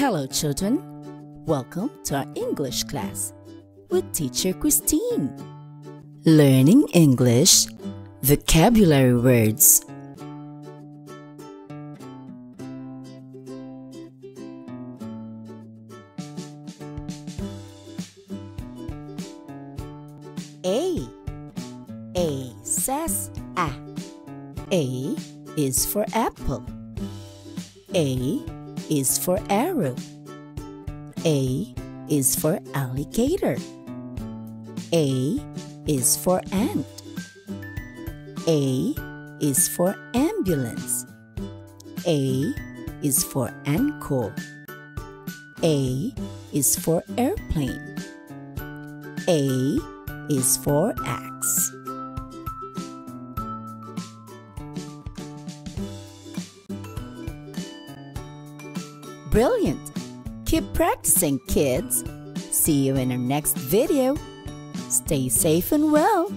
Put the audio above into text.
Hello, children. Welcome to our English class with Teacher Christine. Learning English Vocabulary Words. A. A says A. A is for apple. A is for arrow. A is for alligator. A is for ant. A is for ambulance. A is for ankle. A is for airplane. A is for axe. Brilliant! Keep practicing, kids. See you in our next video. Stay safe and well.